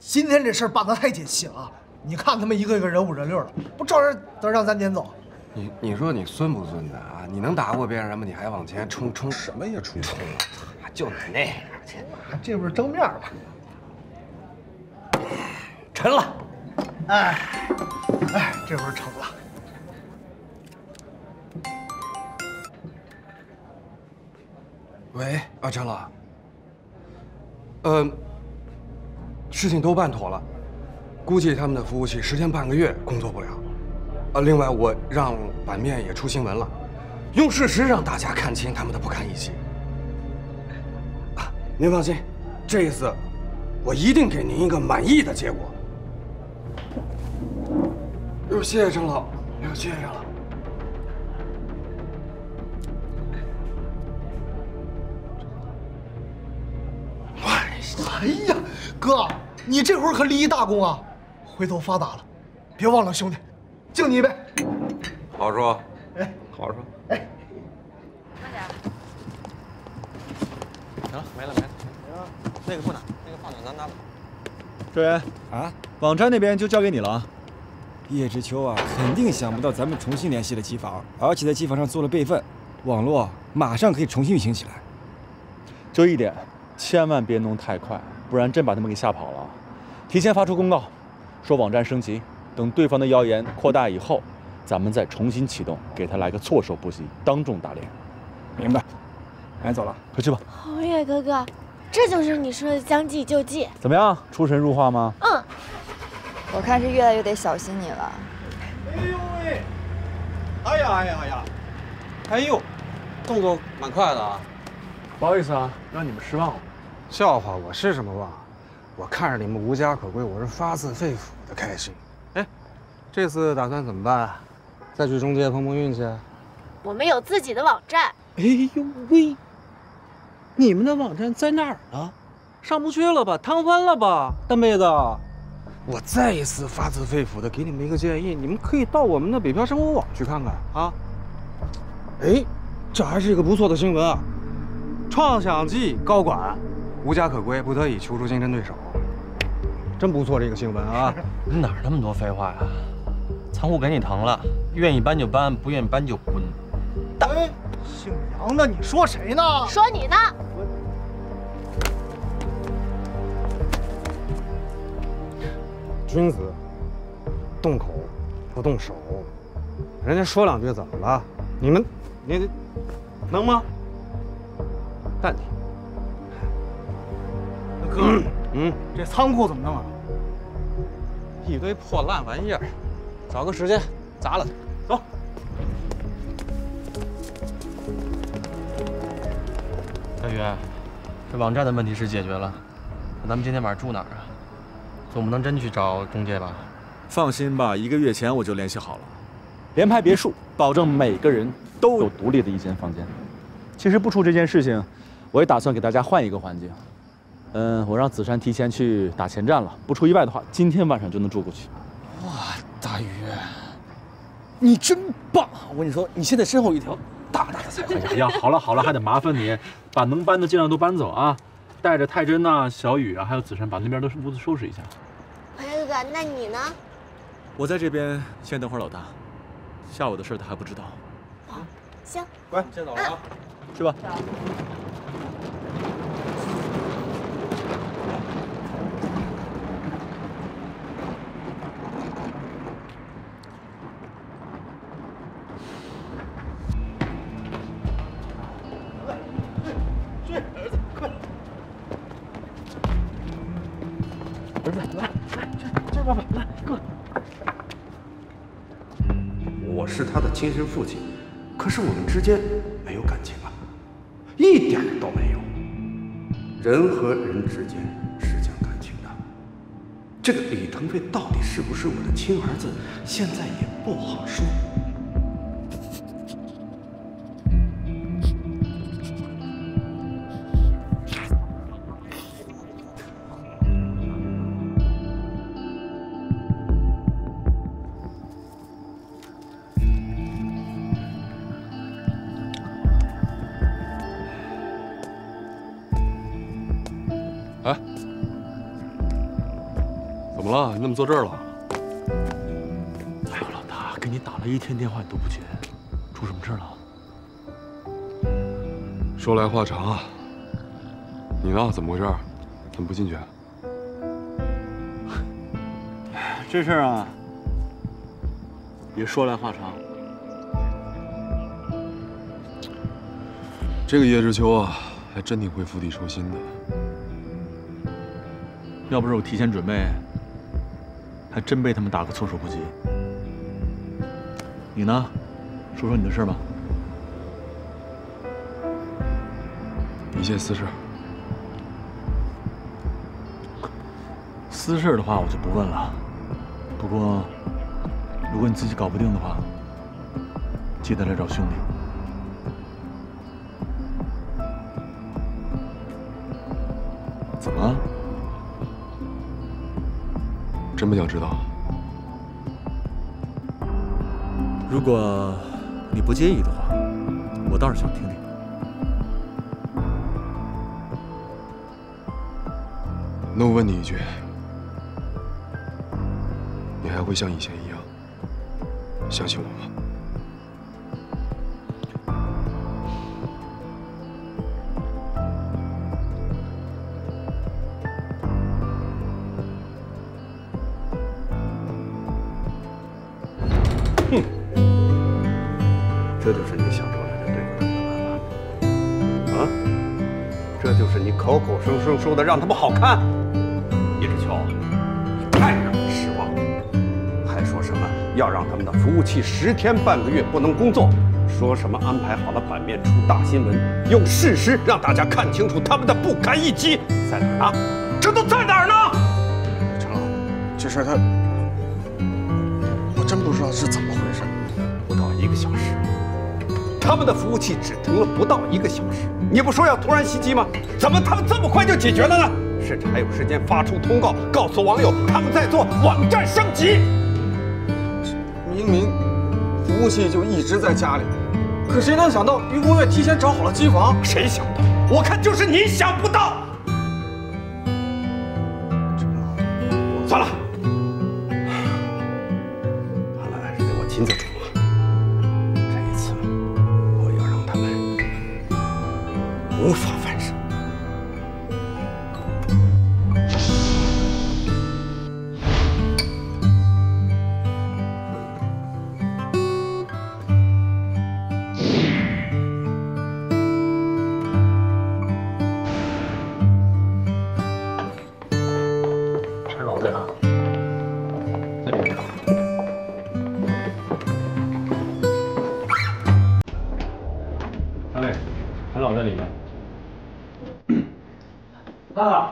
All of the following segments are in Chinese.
今天这事儿办得太解气了，你看他们一个一个人五人六的，不照样得让咱撵走？你你说你孙不孙子啊？你能打过别人吗？你还往前冲冲什么呀冲冲就你那样去，这不是争面吗？沉了。哎，哎，这回成了。喂，阿陈老。呃，事情都办妥了，估计他们的服务器十天半个月工作不了。呃，另外我让版面也出新闻了，用事实让大家看清他们的不堪一击。啊，您放心，这一次我一定给您一个满意的结果。哟，谢谢张老，哟，谢谢陈老。哎呀，哥，你这会儿可立一大功啊！回头发达了，别忘了兄弟，敬你一杯。好说，哎，好说。哎，慢点。行了，没了没了。那个不拿，那个放哪咱拿走。周岩啊，网站那边就交给你了啊。叶知秋啊，肯定想不到咱们重新联系了机房，而且在机房上做了备份，网络马上可以重新运行起来。就一点，千万别弄太快，不然真把他们给吓跑了。提前发出公告，说网站升级，等对方的谣言扩大以后，咱们再重新启动，给他来个措手不及，当众打脸。明白。赶紧走了，快去吧。红月哥哥，这就是你说的将计就计。怎么样，出神入化吗？嗯。我看是越来越得小心你了。哎呦喂！哎呀哎呀哎呀！哎呦，动作蛮快的啊。不好意思啊，让你们失望了。笑话我是什么忘？我看着你们无家可归，我是发自肺腑的开心。哎，这次打算怎么办？再去中介碰碰运气？我们有自己的网站。哎呦喂！你们的网站在哪儿呢？上不去了吧？瘫痪了吧？大妹子。我再一次发自肺腑的给你们一个建议，你们可以到我们的北漂生活网去看看啊。哎，这还是一个不错的新闻啊！创想记高管无家可归，不得已求助竞争对手，真不错这个新闻啊！你 哪那么多废话呀？仓库给你腾了，愿意搬就搬，不愿意搬就滚。哎，姓杨的，你说谁呢？说你呢。君子动口不动手，人家说两句怎么了？你们，你能吗？淡定。那哥，嗯，这仓库怎么弄啊？一堆破烂玩意儿，找个时间砸了它。走。小雨，这网站的问题是解决了，那咱们今天晚上住哪儿啊？总不能真去找中介吧？放心吧，一个月前我就联系好了，联排别墅，保证每个人都有独立的一间房间。其实不出这件事情，我也打算给大家换一个环境。嗯，我让子珊提前去打前站了，不出意外的话，今天晚上就能住过去。哇，大鱼，你真棒！我跟你说，你现在身后一条大大的彩虹。哎呀，好了好了，还得麻烦你把能搬的尽量都搬走啊。带着泰真呐、小雨啊，还有子珊，把那边的屋子收拾一下。鹏哥哥，那你呢？我在这边先等会儿老大，下午的事他还不知道。好，行。乖，先走了啊，去吧。父亲，可是我们之间没有感情啊，一点都没有。人和人之间是讲感情的。这个李腾飞到底是不是我的亲儿子，现在也不好说。坐这儿了？哎呦，老大，给你打了一天电话你都不接，出什么事了？说来话长啊。你呢？怎么回事？怎么不进去？这事儿啊，也说来话长。这个叶知秋啊，还真挺会釜底抽薪的。要不是我提前准备，还真被他们打个措手不及。你呢？说说你的事吧。一件私事。私事的话，我就不问了。不过，如果你自己搞不定的话，记得来找兄弟。真不想知道？如果你不介意的话，我倒是想听听。那我问你一句，你还会像以前一样相信我吗？这就是你想出来的对付他们的办法啊！这就是你口口声声说的让他们好看。叶知秋，你太让人失望了，还说什么要让他们的服务器十天半个月不能工作，说什么安排好了版面出大新闻，用事实让大家看清楚他们的不堪一击在哪儿呢？这都在哪儿呢？陈老，这事他，我真不知道是怎么回事。不到一个小时，他们的服务器只停了不到一个小时。你不说要突然袭击吗？怎么他们这么快就解决了呢？甚至还有时间发出通告，告诉网友他们在做网站升级。明明服务器就一直在家里，可谁能想到于国月提前找好了机房？谁想到？我看就是你想不到。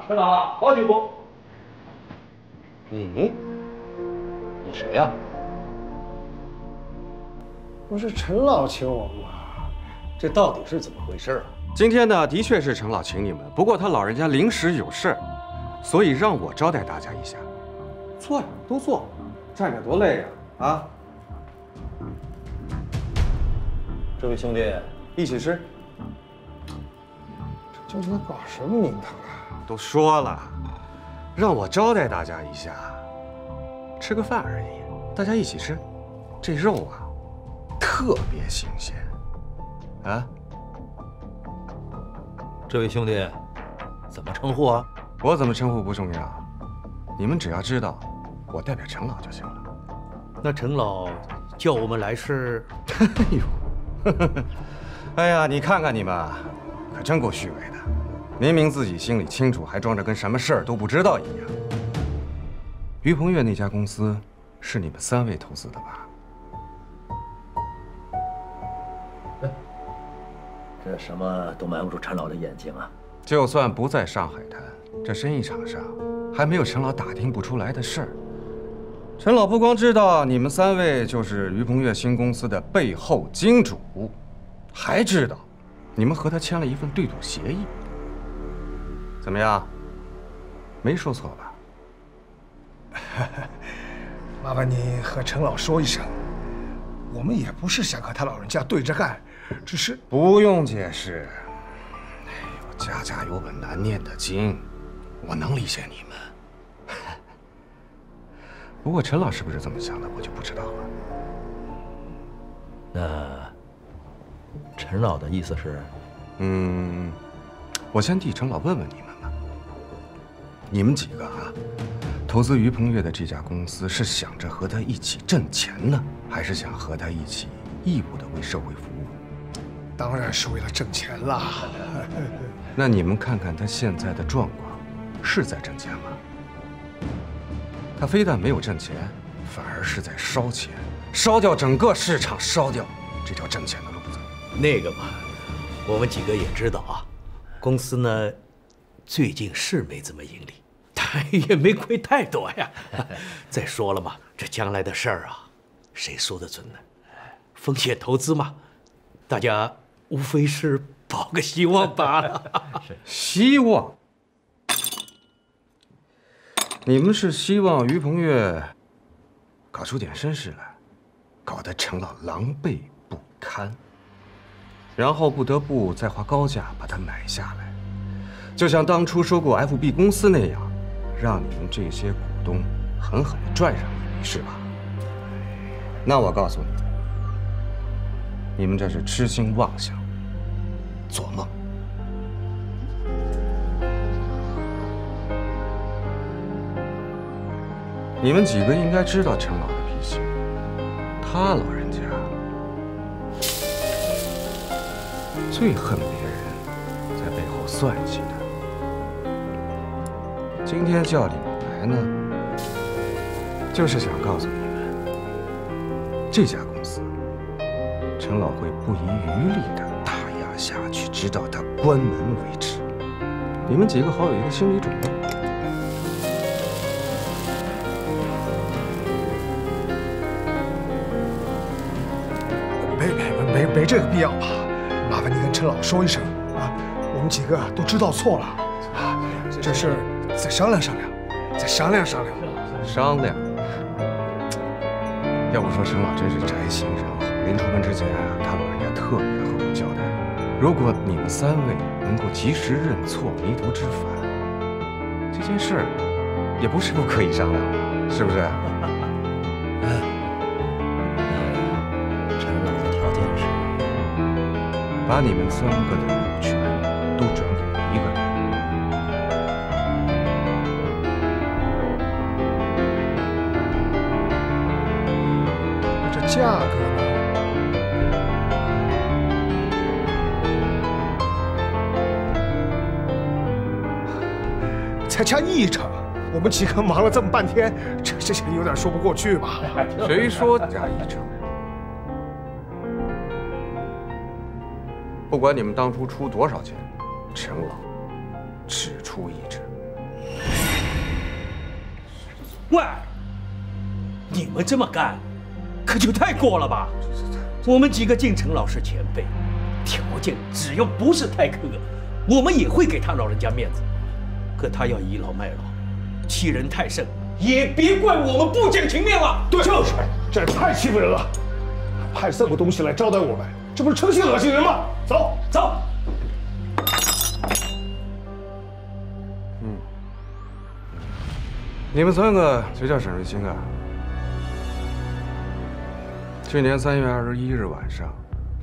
陈老，好久不。你，你谁呀、不是陈老请我们吗？这到底是怎么回事啊？今天呢，的确是陈老请你们，不过他老人家临时有事儿，所以让我招待大家一下。坐呀，都坐，站着多累呀！啊，这位兄弟，一起吃。究竟在搞什么名堂啊？都说了，让我招待大家一下，吃个饭而已，大家一起吃。这肉啊，特别新鲜。啊，这位兄弟，怎么称呼啊？我怎么称呼不重要，你们只要知道我代表陈老就行了。那陈老叫我们来是？哎呦，哎呀，你看看你们，可真够虚伪的，明明自己心里清楚，还装着跟什么事儿都不知道一样。于鹏月那家公司是你们三位投资的吧？这什么都瞒不住陈老的眼睛啊！就算不在上海滩，这生意场上还没有陈老打听不出来的事儿。陈老不光知道你们三位就是于鹏月新公司的背后金主，还知道你们和他签了一份对赌协议。怎么样？没说错吧？麻烦你和陈老说一声，我们也不是想和他老人家对着干，只是不用解释。哎呦，家家有本难念的经，我能理解你们。不过陈老是不是这么想的，我就不知道了。那陈老的意思是，嗯，我先替陈老问问你们吧。你们几个啊，投资于鹏越的这家公司，是想着和他一起挣钱呢，还是想和他一起义务的为社会服务？当然是为了挣钱啦。那你们看看他现在的状况，是在挣钱吗？他非但没有挣钱，反而是在烧钱，烧掉整个市场，烧掉这条挣钱的路子。那个嘛，我们几个也知道啊，公司呢最近是没怎么盈利，但 也没亏太多呀。再说了嘛，这将来的事儿啊，谁说得准呢？风险投资嘛，大家无非是抱个希望罢了。希望？你们是希望于鹏越搞出点身世来，搞得陈老狼狈不堪，然后不得不再花高价把它买下来，就像当初收购 FB 公司那样，让你们这些股东狠狠地赚上一笔，是吧？那我告诉你，你们这是痴心妄想，做梦。你们几个应该知道陈老的脾气，他老人家最恨别人在背后算计他。今天叫你们来呢，就是想告诉你们，这家公司陈老会不遗余力的打压下去，直到他关门为止。你们几个好有一个心理准备。没没没没这个必要吧？麻烦你跟陈老说一声啊，我们几个都知道错了啊，这事再商量商量，再商量商量，商量。要不说陈老真是宅心仁厚，临出门之前啊，他老人家特别的和我交代，如果你们三位能够及时认错，迷途知返，这件事儿也不是不可以商量的，是不是？陈老的条件是，把你们三个的价格呢？才差一成，我们几个忙了这么半天，这这这有点说不过去吧？谁说 加一成？不管你们当初出多少钱，陈老只出一成。喂，你们这么干，可就太过了吧？我们几个敬城老师前辈，条件只要不是太苛刻，我们也会给他老人家面子。可他要倚老卖老，欺人太甚，也别怪我们不讲情面了。对，就是，这也太欺负人了，派这么东西来招待我们，这不是诚心恶心人吗？走走。你们三个谁叫沈瑞清啊？去年三月二十一日晚上，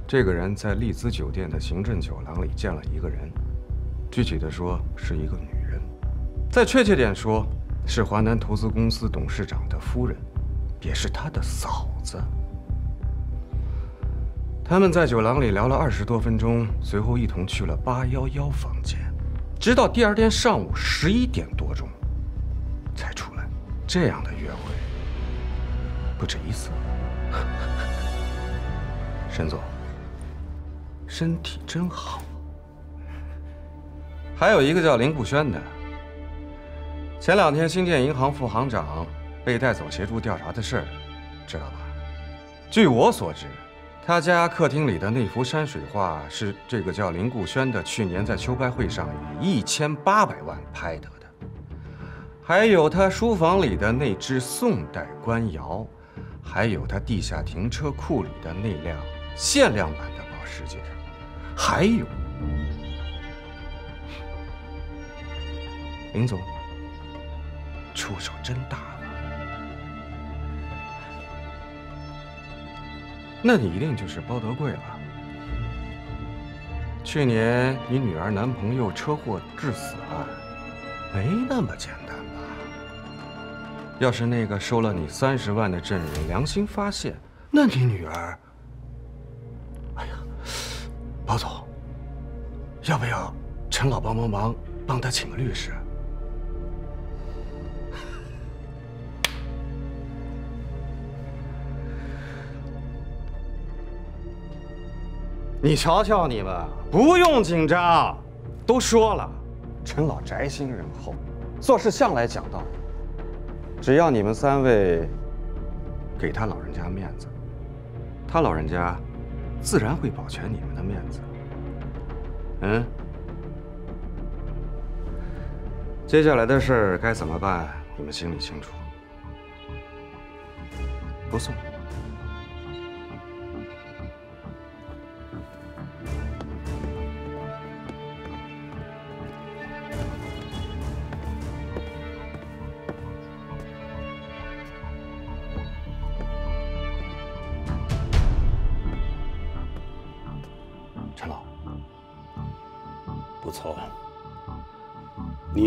这个人在丽兹酒店的行政酒廊里见了一个人，具体的说是一个女人，再确切点说，是华南投资公司董事长的夫人，也是他的嫂子。他们在酒廊里聊了二十多分钟，随后一同去了八幺幺房间，直到第二天上午十一点多钟才出来。这样的约会不止一次。沈总，身体真好。还有一个叫林顾轩的，前两天新建银行副行长被带走协助调查的事儿，知道吧？据我所知。他家客厅里的那幅山水画是这个叫林顾轩的去年在秋拍会上以一千八百万拍得的，还有他书房里的那只宋代官窑，还有他地下停车库里的那辆限量版的保时捷，还有林总出手真大啊。那你一定就是包德贵了。去年你女儿男朋友车祸致死案，没那么简单。要是那个收了你三十万的证人良心发现，那你女儿……哎呀，包总，要不要陈老帮帮忙，帮他请个律师？你瞧瞧你们，不用紧张。都说了，陈老宅心仁厚，做事向来讲道理。只要你们三位给他老人家面子，他老人家自然会保全你们的面子。嗯，接下来的事该怎么办，你们心里清楚。不送。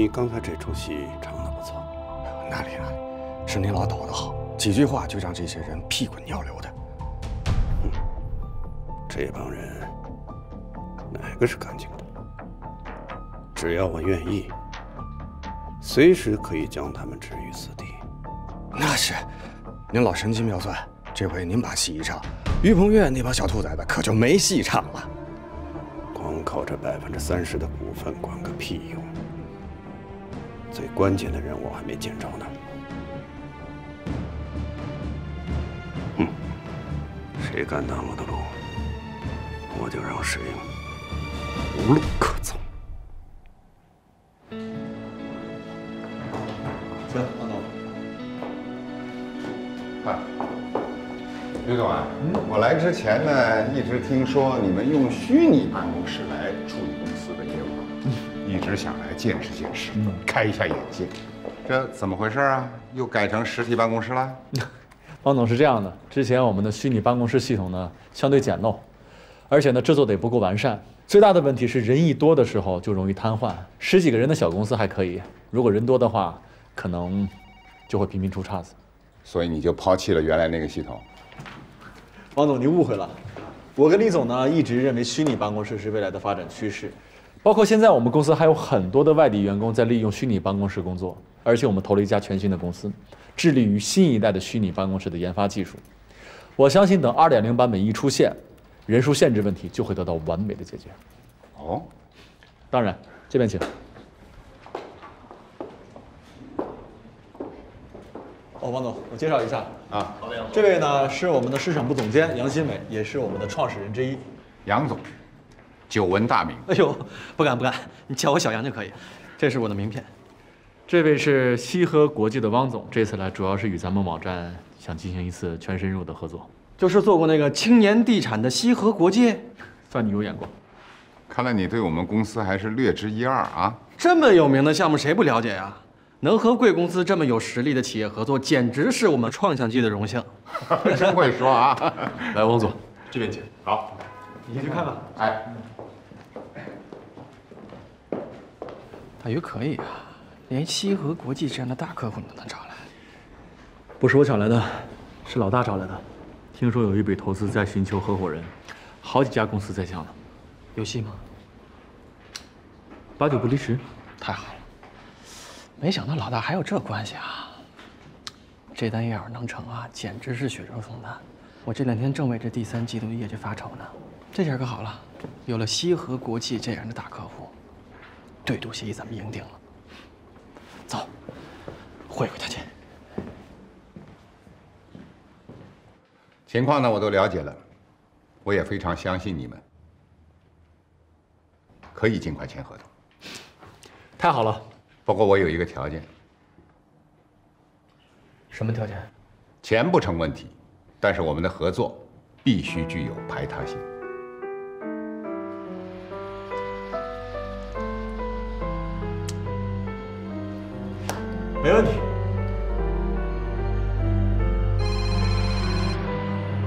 你刚才这出戏唱的不错。哪里哪里，是您老导的好，几句话就让这些人屁滚尿流的。这帮人哪个是干净的？只要我愿意，随时可以将他们置于死地。那是，您老神机妙算，这回您把戏一唱，于鹏岳那帮小兔崽子可就没戏唱了。光靠这百分之三十的股份管个屁用！最关键的人我还没见着呢。哼，谁敢挡我的路，我就让谁无路可走。行，王总。啊，刘总啊，我来之前呢，一直听说你们用虚拟办公室直想来见识见识，开一下眼界。这怎么回事啊？又改成实体办公室了？王总是这样的，之前我们的虚拟办公室系统呢相对简陋，而且呢制作得也不够完善。最大的问题是人一多的时候就容易瘫痪。十几个人的小公司还可以，如果人多的话，可能就会频频出岔子。所以你就抛弃了原来那个系统？王总，您误会了。我跟李总呢一直认为虚拟办公室是未来的发展趋势，包括现在我们公司还有很多的外地员工在利用虚拟办公室工作，而且我们投了一家全新的公司，致力于新一代的虚拟办公室的研发技术。我相信等2.0版本一出现，人数限制问题就会得到完美的解决。哦，当然，这边请。哦，王总，我介绍一下啊，这位呢是我们的市场部总监杨新伟，也是我们的创始人之一。杨总，久闻大名。哎呦，不敢不敢，你叫我小杨就可以。这是我的名片。这位是西河国际的汪总，这次来主要是与咱们网站想进行一次全深入的合作。就是做过那个青年地产的西河国际，算你有眼光。看来你对我们公司还是略知一二啊。这么有名的项目，谁不了解呀？能和贵公司这么有实力的企业合作，简直是我们创想机的荣幸。真会说啊！来，汪总，这边请。好，你先去看看。哎，大鱼可以啊，连西河国际这样的大客户都能找来。不是我找来的，是老大找来的。听说有一笔投资在寻求合伙人，好几家公司在抢呢。有戏吗？八九不离十。太好了。没想到老大还有这关系啊！这单要是能成啊，简直是雪中送炭。我这两天正为这第三季度的业绩发愁呢。这下可好了，有了西河国际这样的大客户，对赌协议咱们赢定了。走，会会他去。情况呢我都了解了，我也非常相信你们，可以尽快签合同。太好了。不过我有一个条件。什么条件？钱不成问题，但是我们的合作必须具有排他性。没问题。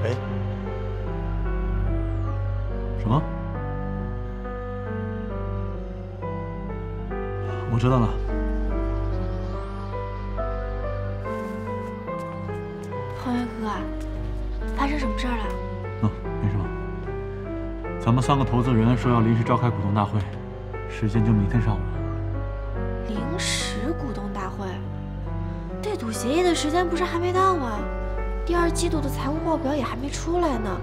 哎。什么？我知道了。同学哥，发生什么事了？啊，没什么。咱们三个投资人说要临时召开股东大会，时间就明天上午。现在时间不是还没到吗？第二季度的财务报表也还没出来呢，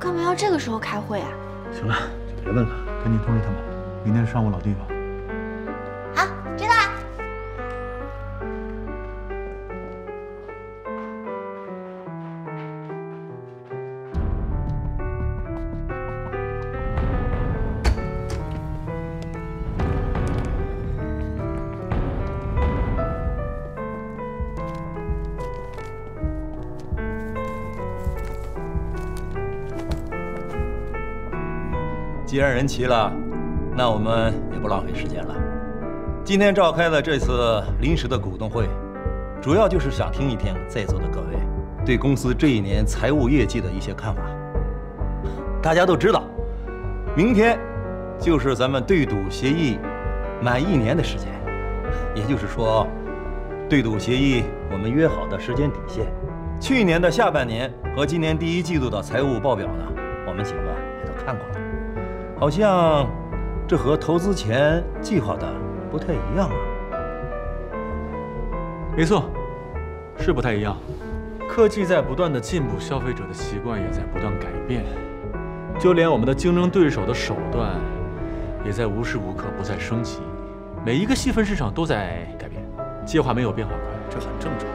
干嘛要这个时候开会啊？行了，就别问了，赶紧通知他们，明天上午老地方。既然人齐了，那我们也不浪费时间了。今天召开的这次临时的股东会，主要就是想听一听在座的各位对公司这一年财务业绩的一些看法。大家都知道，明天就是咱们对赌协议满一年的时间，也就是说，对赌协议我们约好的时间底线，去年的下半年和今年第一季度的财务报表呢，我们几个也都看过了。好像这和投资前计划的不太一样啊。没错，是不太一样。科技在不断的进步，消费者的习惯也在不断改变，就连我们的竞争对手的手段也在无时无刻不在升级。每一个细分市场都在改变，计划没有变化快，这很正常。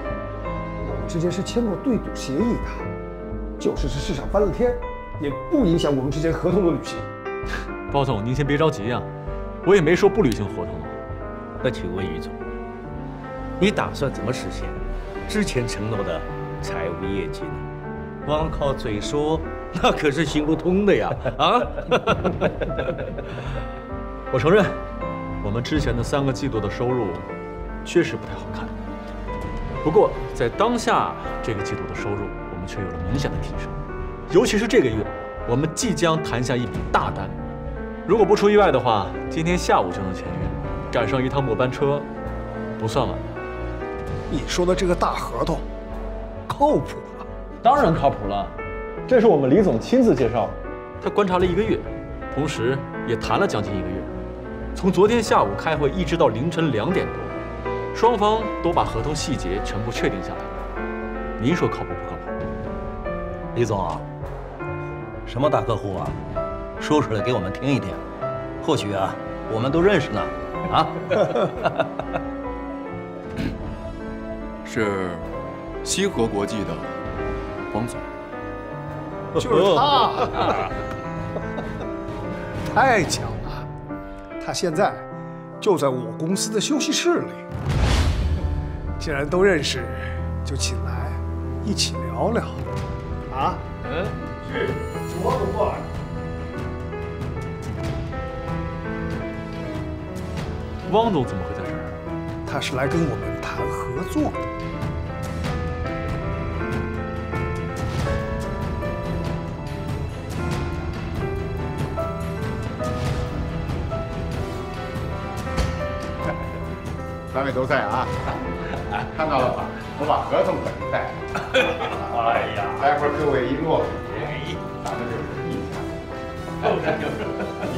我们之间是签过对赌协议的，就是这市场翻了天，也不影响我们之间合同的履行。包总，您先别着急啊，我也没说不履行合同。那请问于总，你打算怎么实现之前承诺的财务业绩呢？光靠嘴说，那可是行不通的呀！啊！我承认，我们之前的三个季度的收入确实不太好看。不过在当下这个季度的收入，我们却有了明显的提升。尤其是这个月，我们即将谈下一笔大单。如果不出意外的话，今天下午就能签约，赶上一趟末班车，不算晚。你说的这个大合同，靠谱吗？当然靠谱了，这是我们李总亲自介绍的，他观察了一个月，同时也谈了将近一个月，从昨天下午开会一直到凌晨两点多，双方都把合同细节全部确定下来了。您说靠谱不靠谱？李总，什么大客户啊？说出来给我们听一听，或许啊，我们都认识呢。啊，是西河国际的王总，就是他，太巧了，他现在就在我公司的休息室里。既然都认识，就请来一起聊聊。啊，嗯，是，我走过来。汪总怎么会在这儿？他是来跟我们谈合作的。三位 都在啊！看到了吧？我把合同给您带来。哎呀，待会儿各位一落笔，咱们就是一家。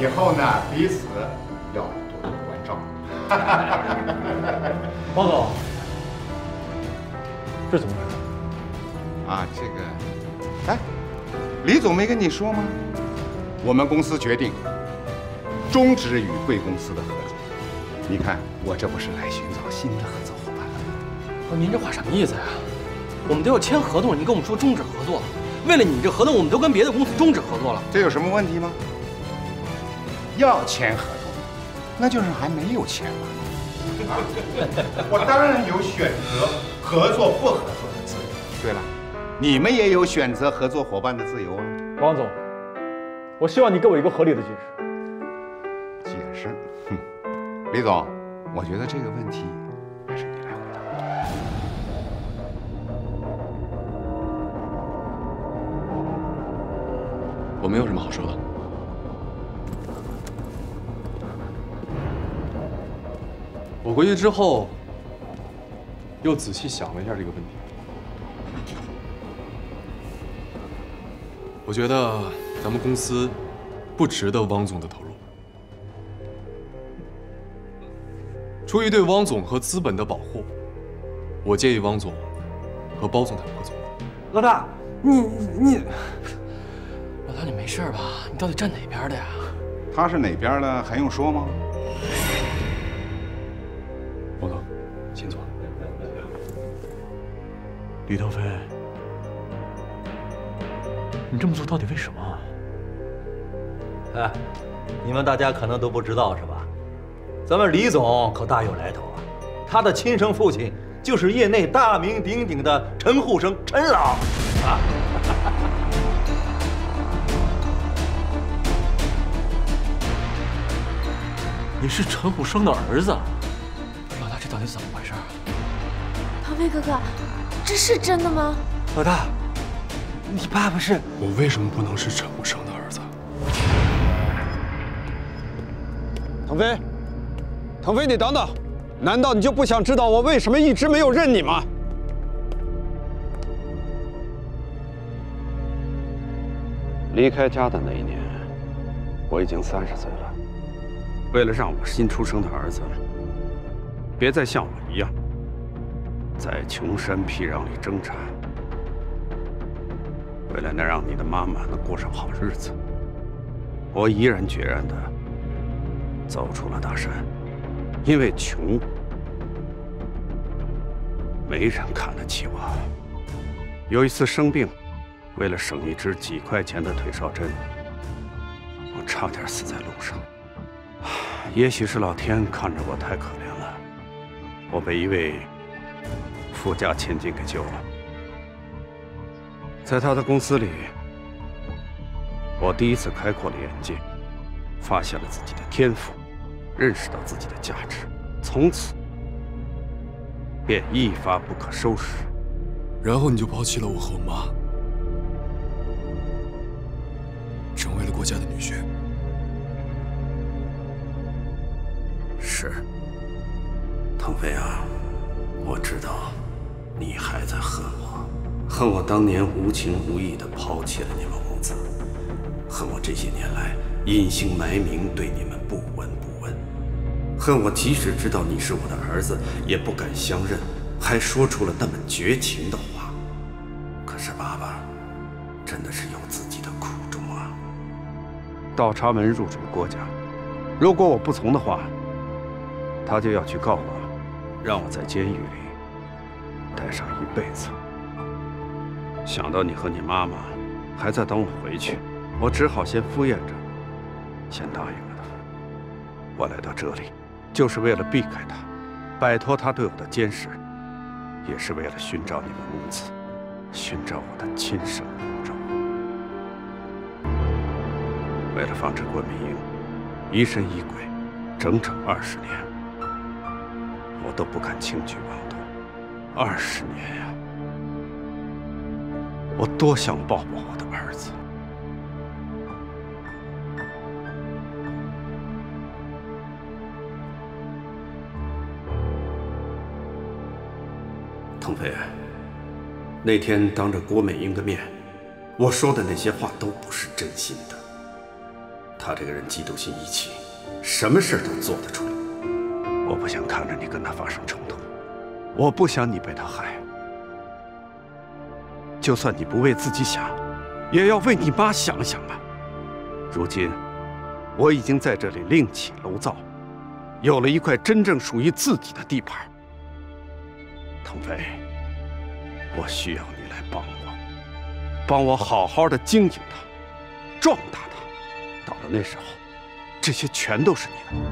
以后呢，彼此。汪总，这怎么回事？啊，这个，哎，李总没跟你说吗？我们公司决定终止与贵公司的合作。你看，我这不是来寻找新的合作伙伴吗？不是您这话什么意思呀？我们都要签合同了，您跟我们说终止合作，为了你这合同，我们都跟别的公司终止合作了。这有什么问题吗？要签合同，那就是还没有钱嘛。啊，我当然有选择合作不合作的自由。对了，你们也有选择合作伙伴的自由啊。王总，我希望你给我一个合理的解释。解释？哼，李总，我觉得这个问题还是你来回答。我没有什么好说的。我回去之后又仔细想了一下这个问题，我觉得咱们公司不值得汪总的投入。出于对汪总和资本的保护，我建议汪总和包总谈合作。老大，你你，老大你没事吧？你到底站哪边的呀？他是哪边的还用说吗？请坐。李腾飞，你这么做到底为什么？哎，你们大家可能都不知道是吧？咱们李总可大有来头啊，他的亲生父亲就是业内大名鼎鼎的陈护生陈老啊。你是陈虎生的儿子，老大，这到底怎么回事？腾飞哥哥，这是真的吗？老大，你爸爸是……我为什么不能是陈虎生的儿子？腾飞，腾飞，你等等，难道你就不想知道我为什么一直没有认你吗？离开家的那一年，我已经三十岁了。为了让我新出生的儿子别再像我一样在穷山僻壤里挣扎，为了能让你的妈妈能过上好日子，我毅然决然地走出了大山。因为穷，没人看得起我。有一次生病，为了省一支几块钱的退烧针，我差点死在路上。也许是老天看着我太可怜了，我被一位富家千金给救了。在他的公司里，我第一次开阔了眼界，发现了自己的天赋，认识到自己的价值，从此便一发不可收拾。然后你就抛弃了我和我妈，成为了国家的女婿。是，腾飞啊，我知道你还在恨我，恨我当年无情无义的抛弃了你们母子，恨我这些年来隐姓埋名对你们不闻不问，恨我即使知道你是我的儿子，也不敢相认，还说出了那么绝情的话。可是爸爸真的是有自己的苦衷啊。倒插门入主郭家，如果我不从的话。他就要去告我，让我在监狱里待上一辈子。想到你和你妈妈还在等我回去，我只好先敷衍着，先答应了他。我来到这里，就是为了避开他，摆脱他对我的监视，也是为了寻找你们母子，寻找我的亲生骨肉。为了防止郭明英疑神疑鬼，整整二十年。我都不敢轻举妄动。二十年呀，我多想抱抱我的儿子。腾飞，那天当着郭美英的面，我说的那些话都不是真心的。他这个人嫉妒心一起，什么事都做得出来。我不想看着你跟他发生冲突，我不想你被他害。就算你不为自己想，也要为你妈想想啊！如今，我已经在这里另起炉灶，有了一块真正属于自己的地盘。腾飞，我需要你来帮我，帮我好好的经营它，壮大它。到了那时候，这些全都是你的，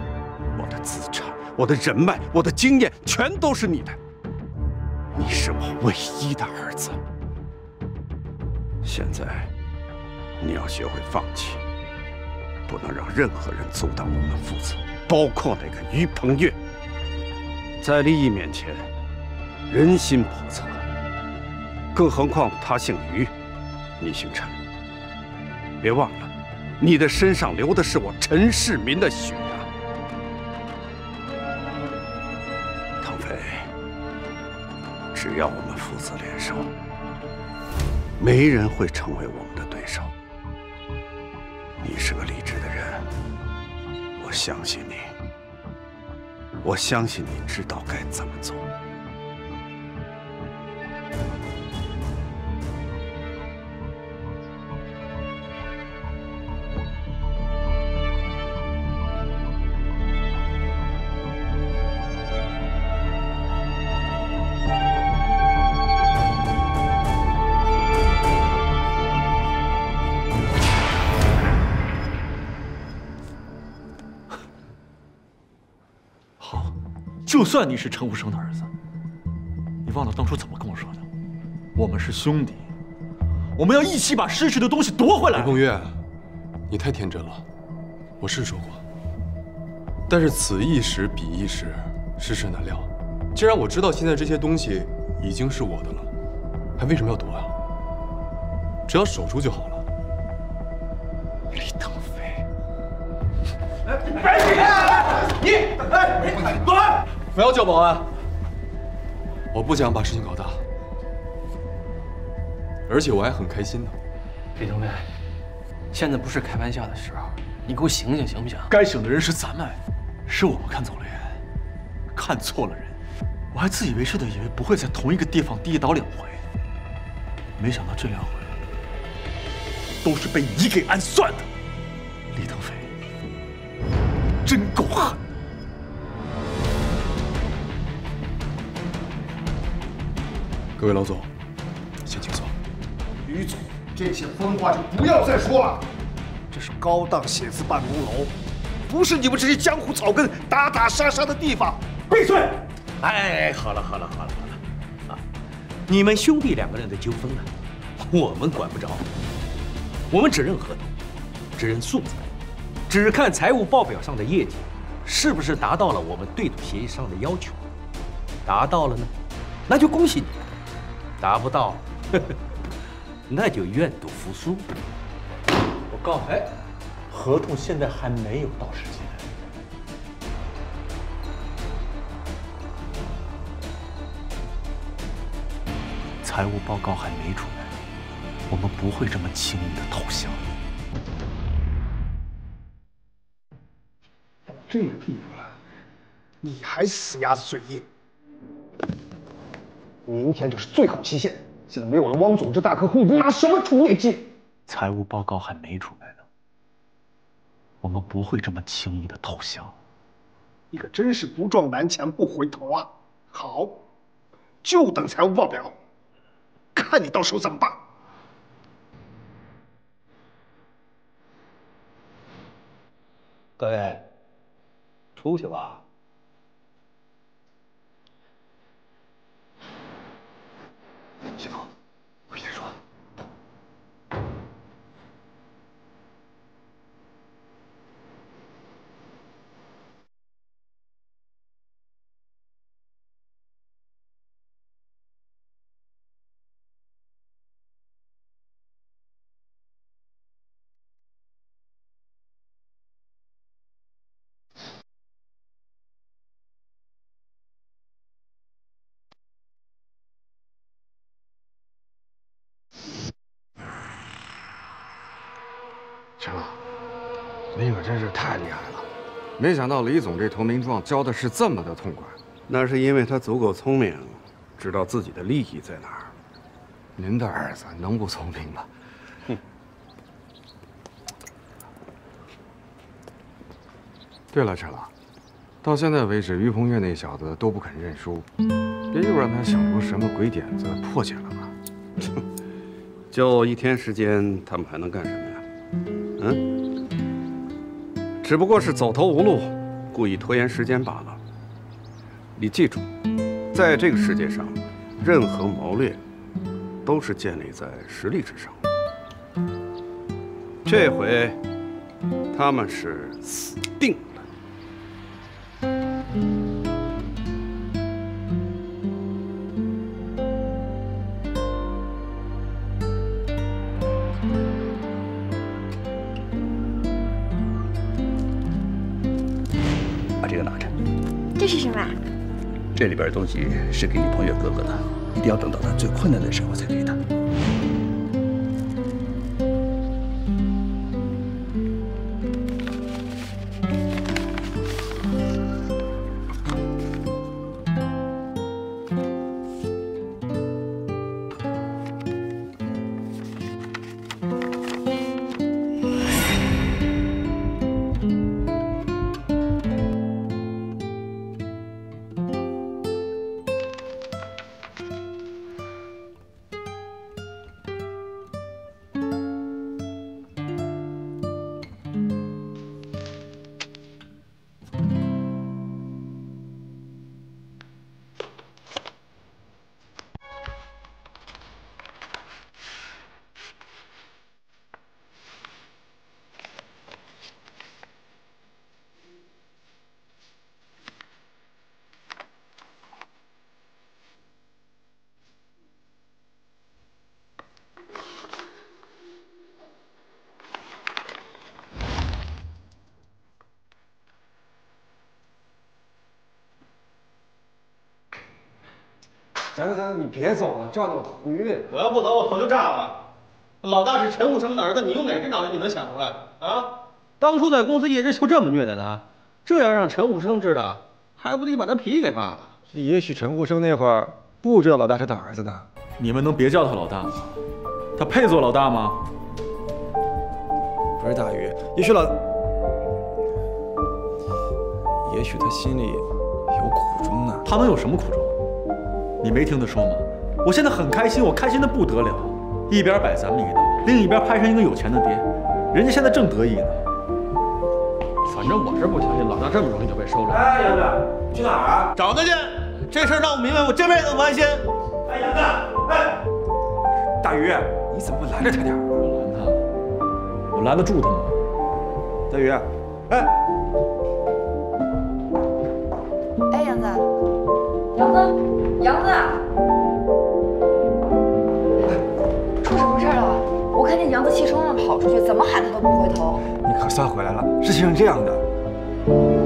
我的资产。我的人脉，我的经验，全都是你的。你是我唯一的儿子。现在，你要学会放弃，不能让任何人阻挡我们父子，包括那个于鹏岳。在利益面前，人心叵测。更何况他姓于，你姓陈。别忘了，你的身上流的是我陈世民的血。只要我们父子联手，没人会成为我们的对手。你是个理智的人，我相信你，我相信你知道该怎么做。算你是陈无生的儿子，你忘了当初怎么跟我说的？我们是兄弟，我们要一起把失去的东西夺回来。李鹏岳，你太天真了。我是说过，但是此一时彼一时，世事难料。既然我知道现在这些东西已经是我的了，还为什么要夺啊？只要守住就好了。李腾飞，哎，你，哎，滚！不要叫保安！我不想把事情搞大，而且我还很开心呢。李腾飞，现在不是开玩笑的时候，你给我醒醒行不行？该醒的人是咱们，是我们看走了人，看错了人。我还自以为是的以为不会在同一个地方跌倒两回，没想到这两回都是被你给暗算的。李腾飞，真够狠！各位老总，先请坐。于总，这些疯话就不要再说了。这是高档写字办公楼，不是你们这些江湖草根打打杀杀的地方。闭嘴！哎，好了好了好了好了，啊，你们兄弟两个人的纠纷啊，我们管不着。我们只认合同，只认素材，只看财务报表上的业绩，是不是达到了我们对赌协议上的要求？达到了呢，那就恭喜你。达不到，呵 呵那就愿赌服输。我告诉你，合同现在还没有到时间，财务报告还没出来，我们不会这么轻易的投降。到这个地步了，你还死鸭子嘴硬？明天就是最后期限，现在没有了汪总这大客户，你拿什么出业绩？财务报告还没出来呢，我们不会这么轻易的投降。你可真是不撞南墙不回头啊！好，就等财务报表，看你到时候怎么办。各位，出去吧。行，你可真是太厉害了！没想到李总这投名状交的是这么的痛快。那是因为他足够聪明，知道自己的利益在哪儿。您的儿子能不聪明吗？哼！对了，陈老，到现在为止，于鹏岳那小子都不肯认输，别又让他想出什么鬼点子破解了吧？就一天时间，他们还能干什么呀？嗯，只不过是走投无路，故意拖延时间罢了。你记住，在这个世界上，任何谋略都是建立在实力之上。这回他们是死定了是什么？这里边的东西是给你彭越哥哥的，一定要等到他最困难的时候才给他。咱咱，你别走了，照照不孕。我要不走，我头就炸了。老大是陈武生的儿子，你用哪只脑袋你能想出来啊？当初在公司叶之秋这么虐待他，这要让陈武生知道，还不得把他皮给扒了？也许陈武生那会儿不知道老大是他儿子呢。你们能别叫他老大吗？他配做老大吗？不是大鱼，也许老，也许他心里有苦衷呢。他能有什么苦衷？你没听他说吗？我现在很开心，我开心的不得了，一边摆咱们一道，另一边拍上一个有钱的爹，人家现在正得意呢。反正我是不相信老大这么容易就被收了。哎，杨子，去哪儿啊？找他去。这事儿闹不明白，我这辈子都不安心。哎，杨子，哎，大鱼，你怎么不拦着他点儿我拦他？我拦得住他吗？大鱼，哎，哎，杨子，杨子。杨子，出什么事了？我看见杨子气冲冲的跑出去，怎么喊他都不回头。你可算回来了，事情是这样的。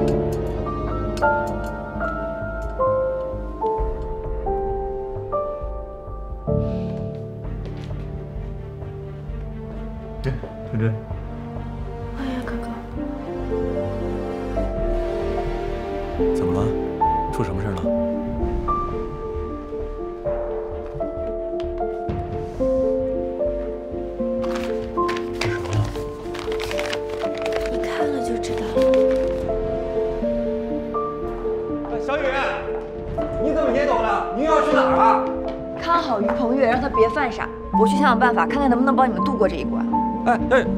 看看能不能帮你们度过这一关。哎哎，不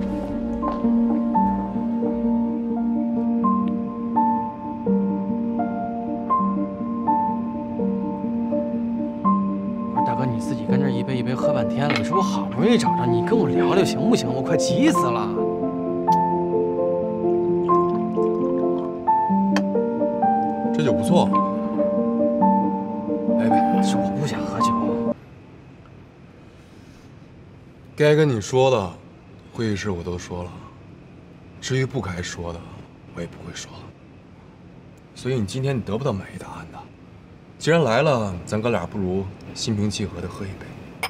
是大哥，你自己跟这一杯一杯喝半天了，你说我好不容易找着你，跟我聊聊行不行？我快急死了。该跟你说的，会议室我都说了。至于不该说的，我也不会说。所以你今天你得不到满意答案的。既然来了，咱哥俩不如心平气和的喝一杯。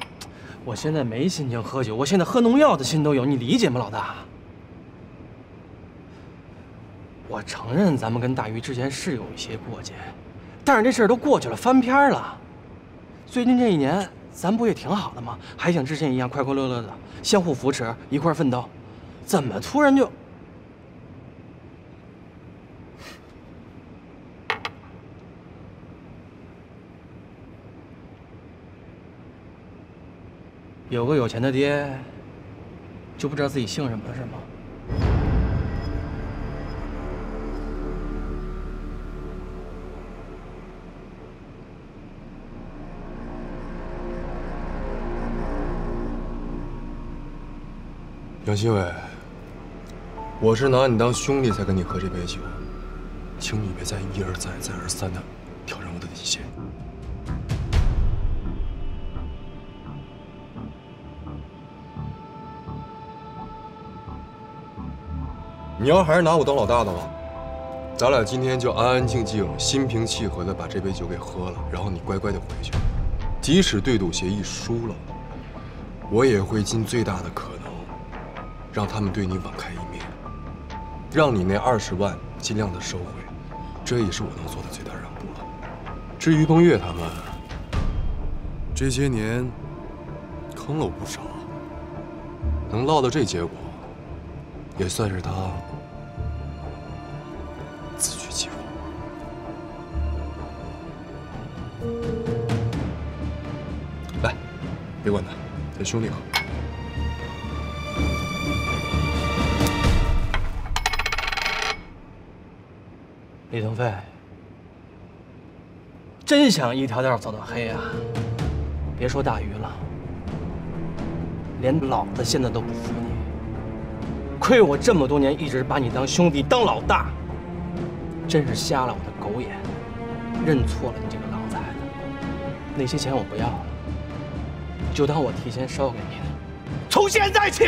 我现在没心情喝酒，我现在喝农药的心都有，你理解吗，老大？我承认咱们跟大鱼之间是有一些过节，但是这事儿都过去了，翻篇了。最近这一年。咱不也挺好的吗？还像之前一样快快乐乐的，相互扶持，一块奋斗。怎么突然就……有个有钱的爹，就不知道自己姓什么了是吗？杨新伟，我是拿你当兄弟才跟你喝这杯酒，请你别再一而再、再而三的挑战我的底线。你要还是拿我当老大的话，咱俩今天就安安静静、心平气和的把这杯酒给喝了，然后你乖乖的回去。即使对赌协议输了，我也会尽最大的可能，让他们对你网开一面，让你那二十万尽量的收回。这也是我能做的最大让步了。至于彭越他们，这些年坑了我不少，能落到这结果，也算是他自取其辱。来，别管他，咱兄弟喝。李腾飞，真想一条道走到黑啊！别说大鱼了，连老子现在都不服你。亏我这么多年一直把你当兄弟当老大，真是瞎了我的狗眼，认错了你这个狼崽子。那些钱我不要了，就当我提前烧给你的。从现在起，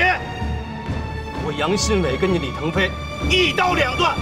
我杨新伟跟你李腾飞一刀两断。